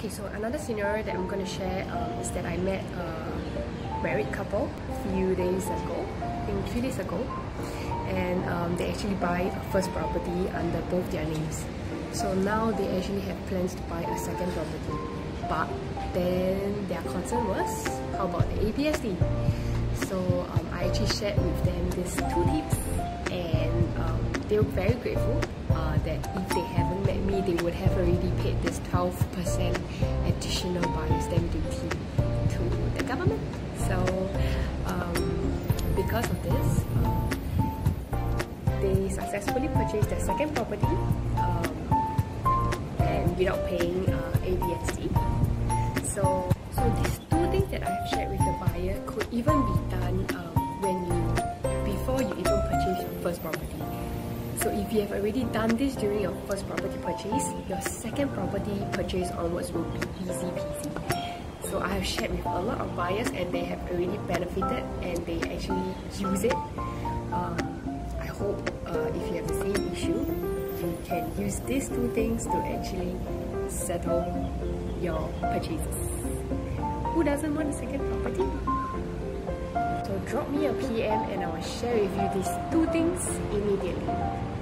Okay, so another scenario that I'm going to share um, is that I met a married couple a few days ago, I think three days ago, and um, they actually buy a first property under both their names. So now they actually have plans to buy a second property, but then their concern was how about the ABSD? So um, I actually shared with them these two tips, and um, they were very grateful uh, that if they haven't they would have already paid this 12% additional buyer's stamp duty to the government. So, um, because of this, um, they successfully purchased their second property um, and without paying uh, ABSD. So, so these two things that I have shared with the buyer could even be done um, when you before you even purchase your first property. So if you have already done this during your first property purchase, your second property purchase onwards will be easy peasy. So I have shared with a lot of buyers and they have already benefited and they actually use it. Um, I hope uh, if you have the same issue, you can use these two things to actually settle your purchases. Who doesn't want a second property? Drop me a PM and I will share with you these two things immediately.